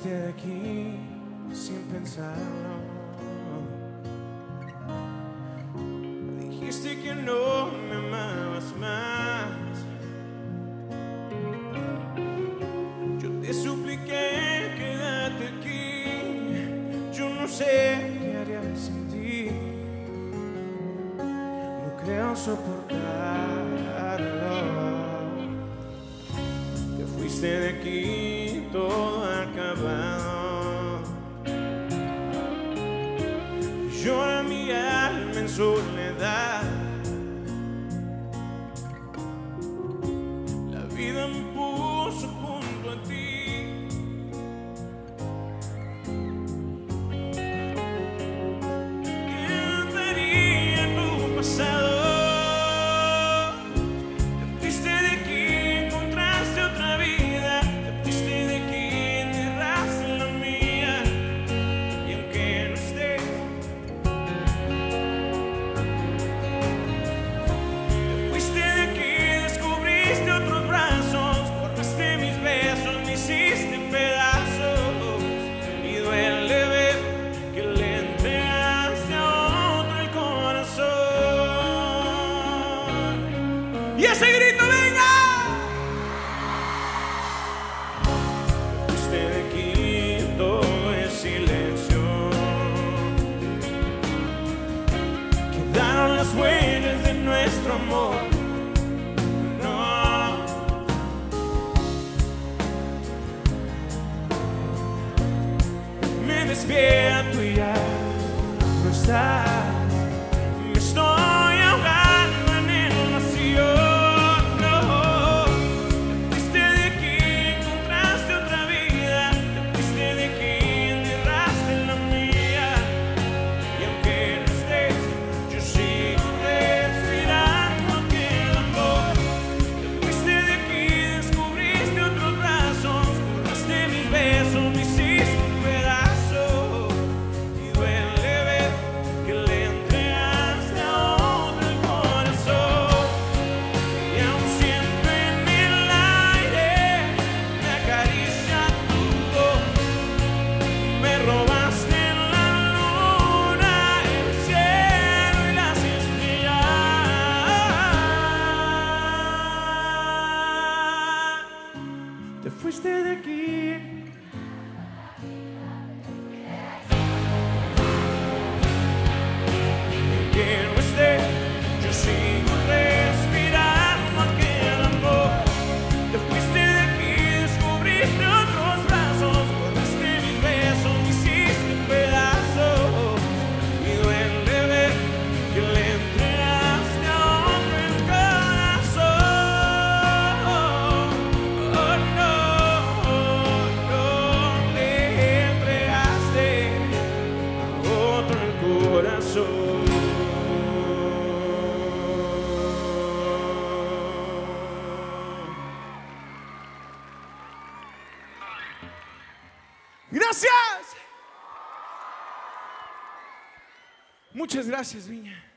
saliste de aquí sin pensarlo. Dijiste que no me amabas más. Yo te supliqué, quédate aquí. Yo no sé qué haría sin ti. No creo soportarlo. Te fuiste de aquí todo. soledad. Y ese grito, venga. Este quinto es silencio. Quedaron las huellas de nuestro amor. No. Me despierto y ya no. te fuiste de aquí. Gracias. Muchas gracias, Viña.